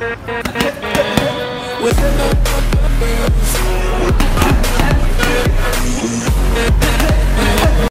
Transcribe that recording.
With